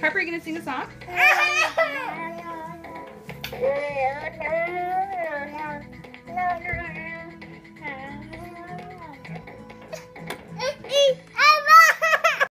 Harper, are you going to sing a song?